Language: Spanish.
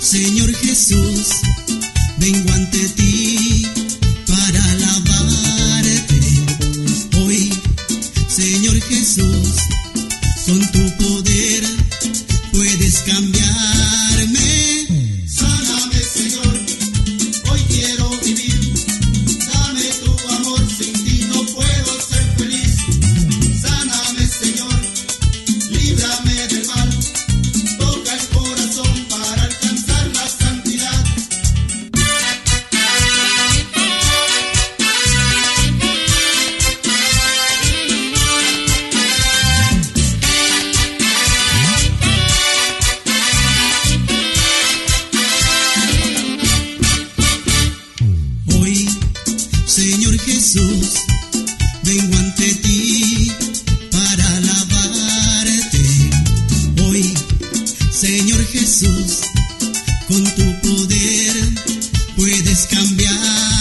Señor Jesús, vengo ante ti para alabarte. Hoy, Señor Jesús, con tu poder puedes cambiar. cambiar.